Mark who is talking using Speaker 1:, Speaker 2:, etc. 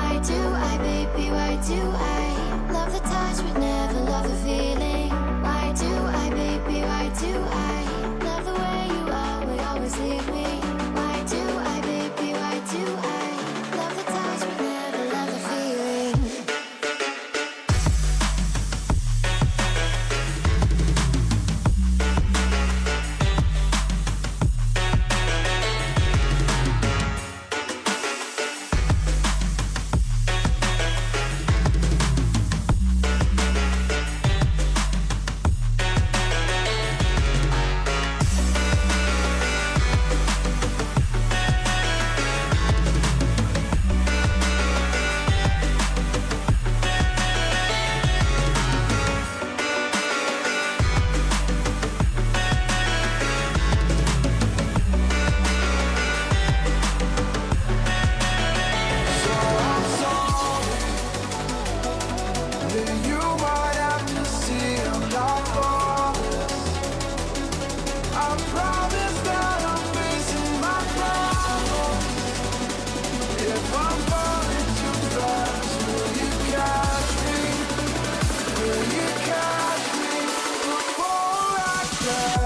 Speaker 1: Why do I, baby, why do I Love the touch but never love the feeling? Why do I, baby, why do
Speaker 2: Yeah.